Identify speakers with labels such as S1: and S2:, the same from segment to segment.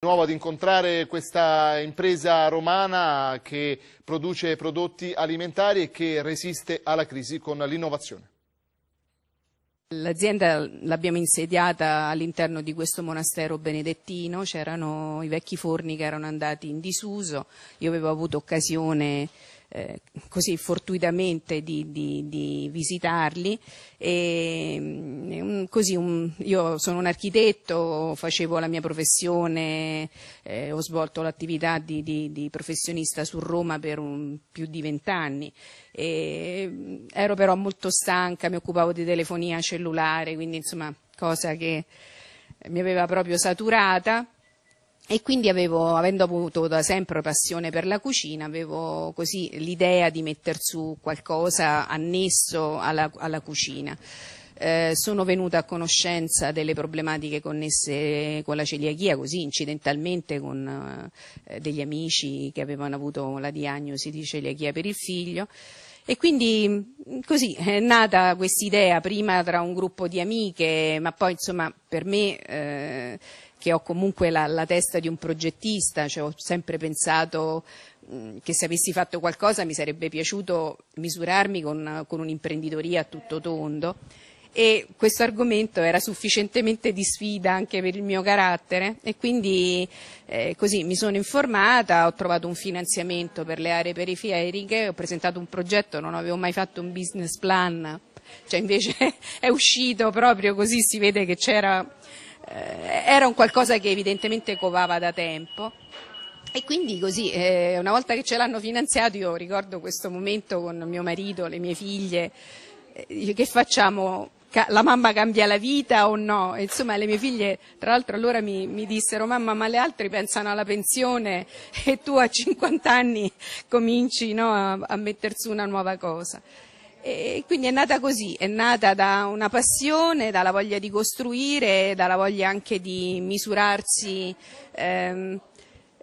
S1: Di nuovo ad incontrare questa impresa romana che produce prodotti alimentari e che resiste alla crisi con l'innovazione.
S2: L'azienda l'abbiamo insediata all'interno di questo monastero benedettino, c'erano i vecchi forni che erano andati in disuso, io avevo avuto occasione eh, così fortuitamente di, di, di visitarli. E, mm, così un, io sono un architetto, facevo la mia professione, eh, ho svolto l'attività di, di, professionista su Roma per un, più di vent'anni. Mm, ero però molto stanca, mi occupavo di telefonia cellulare, quindi insomma cosa che mi aveva proprio saturata e quindi avevo, avendo avuto da sempre passione per la cucina, avevo così l'idea di mettere su qualcosa annesso alla, alla cucina. Eh, sono venuta a conoscenza delle problematiche connesse con la celiachia, così incidentalmente con eh, degli amici che avevano avuto la diagnosi di celiachia per il figlio. E quindi così è nata questa idea prima tra un gruppo di amiche, ma poi insomma per me eh, che ho comunque la, la testa di un progettista, cioè ho sempre pensato che se avessi fatto qualcosa mi sarebbe piaciuto misurarmi con, con un'imprenditoria a tutto tondo e questo argomento era sufficientemente di sfida anche per il mio carattere e quindi eh, così mi sono informata, ho trovato un finanziamento per le aree periferiche, ho presentato un progetto, non avevo mai fatto un business plan, cioè invece è uscito proprio così, si vede che c'era eh, era un qualcosa che evidentemente covava da tempo. E quindi così, eh, una volta che ce l'hanno finanziato, io ricordo questo momento con mio marito, le mie figlie, eh, che facciamo? La mamma cambia la vita o no? Insomma, le mie figlie, tra l'altro, allora mi, mi, dissero: Mamma, ma le altre pensano alla pensione e tu a 50 anni cominci no, a, a mettere su una nuova cosa. E quindi è nata così, è nata da una passione, dalla voglia di costruire, dalla voglia anche di misurarsi ehm,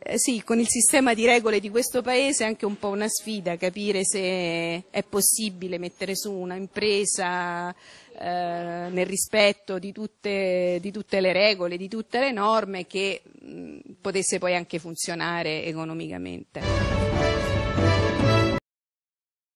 S2: eh, sì, con il sistema di regole di questo paese è anche un po' una sfida capire se è possibile mettere su una impresa eh, nel rispetto di tutte, di tutte, le regole, di tutte le norme che mh, potesse poi anche funzionare economicamente.